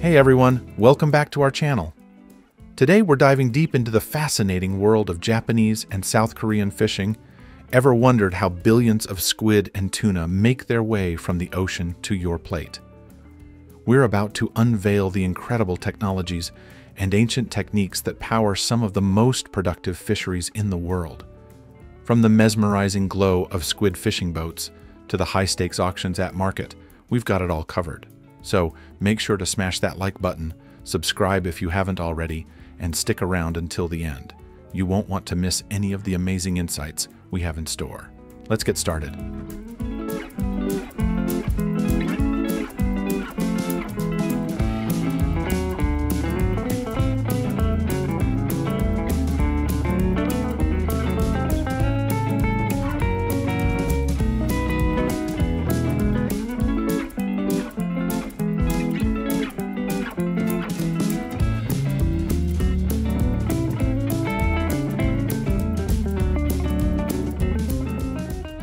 Hey everyone, welcome back to our channel. Today we're diving deep into the fascinating world of Japanese and South Korean fishing. Ever wondered how billions of squid and tuna make their way from the ocean to your plate? We're about to unveil the incredible technologies and ancient techniques that power some of the most productive fisheries in the world. From the mesmerizing glow of squid fishing boats to the high-stakes auctions at market, we've got it all covered. So make sure to smash that like button, subscribe if you haven't already, and stick around until the end. You won't want to miss any of the amazing insights we have in store. Let's get started.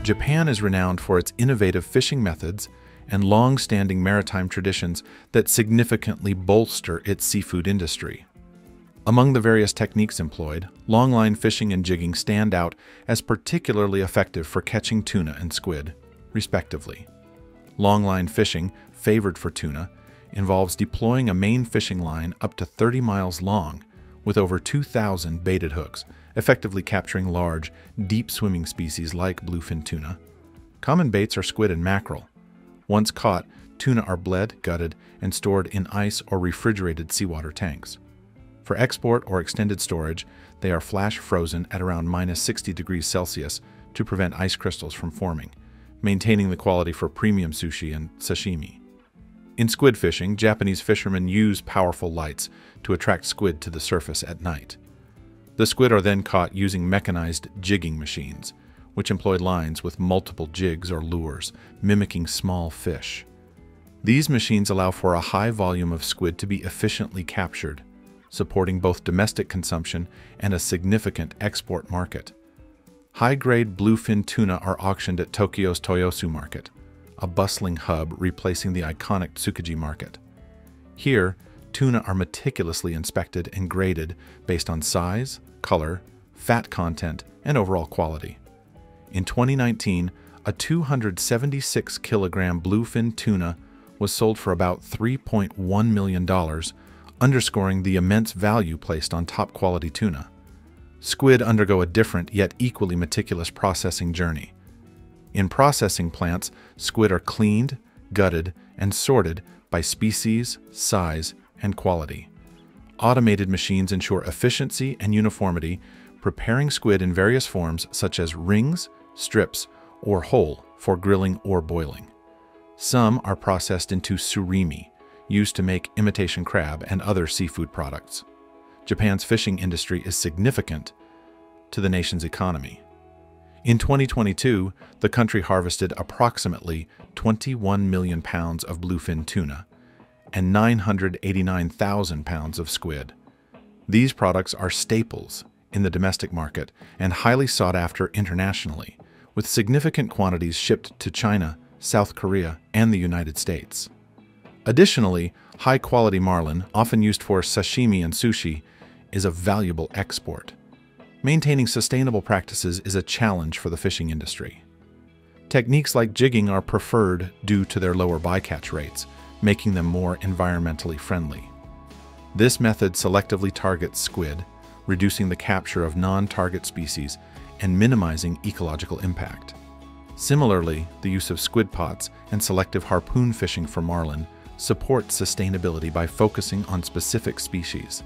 Japan is renowned for its innovative fishing methods and long-standing maritime traditions that significantly bolster its seafood industry. Among the various techniques employed, longline fishing and jigging stand out as particularly effective for catching tuna and squid, respectively. Longline fishing, favored for tuna, involves deploying a main fishing line up to 30 miles long with over 2,000 baited hooks effectively capturing large, deep-swimming species like bluefin tuna. Common baits are squid and mackerel. Once caught, tuna are bled, gutted, and stored in ice or refrigerated seawater tanks. For export or extended storage, they are flash frozen at around minus 60 degrees Celsius to prevent ice crystals from forming, maintaining the quality for premium sushi and sashimi. In squid fishing, Japanese fishermen use powerful lights to attract squid to the surface at night. The squid are then caught using mechanized jigging machines, which employ lines with multiple jigs or lures, mimicking small fish. These machines allow for a high volume of squid to be efficiently captured, supporting both domestic consumption and a significant export market. High-grade bluefin tuna are auctioned at Tokyo's Toyosu Market, a bustling hub replacing the iconic Tsukiji Market. Here, tuna are meticulously inspected and graded based on size, color, fat content, and overall quality. In 2019, a 276 kilogram bluefin tuna was sold for about $3.1 million, underscoring the immense value placed on top quality tuna. Squid undergo a different yet equally meticulous processing journey. In processing plants, squid are cleaned, gutted, and sorted by species, size, and quality. Automated machines ensure efficiency and uniformity, preparing squid in various forms such as rings, strips, or whole for grilling or boiling. Some are processed into surimi, used to make imitation crab and other seafood products. Japan's fishing industry is significant to the nation's economy. In 2022, the country harvested approximately 21 million pounds of bluefin tuna, and 989,000 pounds of squid. These products are staples in the domestic market and highly sought after internationally, with significant quantities shipped to China, South Korea, and the United States. Additionally, high-quality marlin, often used for sashimi and sushi, is a valuable export. Maintaining sustainable practices is a challenge for the fishing industry. Techniques like jigging are preferred due to their lower bycatch rates, making them more environmentally friendly. This method selectively targets squid, reducing the capture of non-target species and minimizing ecological impact. Similarly, the use of squid pots and selective harpoon fishing for marlin supports sustainability by focusing on specific species.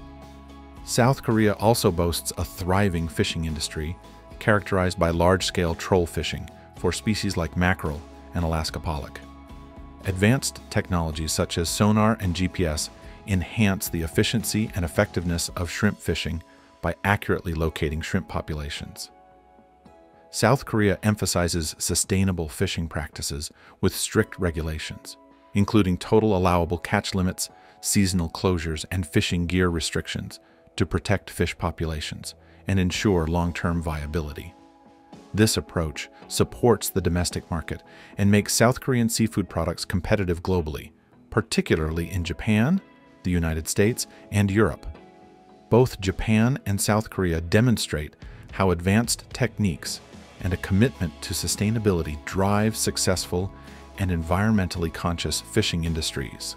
South Korea also boasts a thriving fishing industry characterized by large-scale troll fishing for species like mackerel and Alaska pollock. Advanced technologies such as sonar and GPS enhance the efficiency and effectiveness of shrimp fishing by accurately locating shrimp populations. South Korea emphasizes sustainable fishing practices with strict regulations, including total allowable catch limits, seasonal closures, and fishing gear restrictions to protect fish populations and ensure long-term viability. This approach supports the domestic market and makes South Korean seafood products competitive globally, particularly in Japan, the United States, and Europe. Both Japan and South Korea demonstrate how advanced techniques and a commitment to sustainability drive successful and environmentally conscious fishing industries.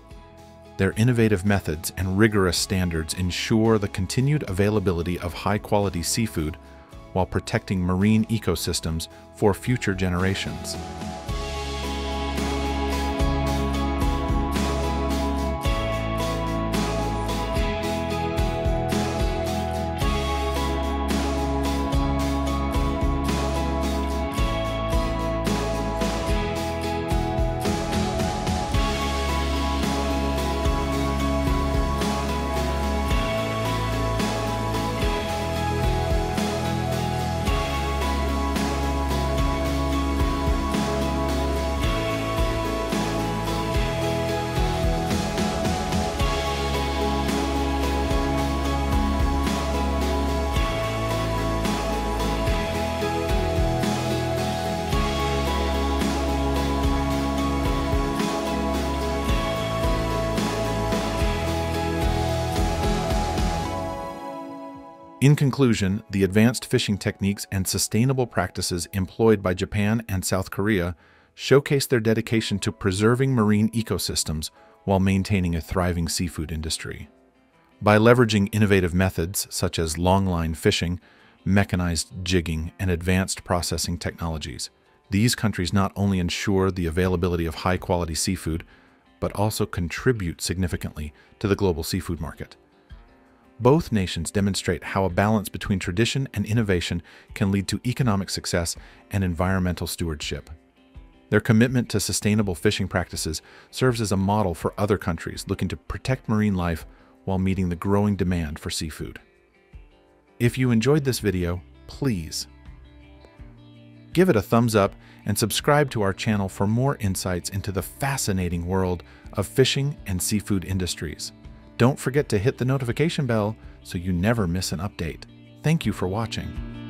Their innovative methods and rigorous standards ensure the continued availability of high quality seafood while protecting marine ecosystems for future generations. In conclusion, the advanced fishing techniques and sustainable practices employed by Japan and South Korea showcase their dedication to preserving marine ecosystems while maintaining a thriving seafood industry. By leveraging innovative methods such as longline fishing, mechanized jigging, and advanced processing technologies, these countries not only ensure the availability of high quality seafood, but also contribute significantly to the global seafood market. Both nations demonstrate how a balance between tradition and innovation can lead to economic success and environmental stewardship. Their commitment to sustainable fishing practices serves as a model for other countries looking to protect marine life while meeting the growing demand for seafood. If you enjoyed this video, please give it a thumbs up and subscribe to our channel for more insights into the fascinating world of fishing and seafood industries. Don't forget to hit the notification bell so you never miss an update. Thank you for watching.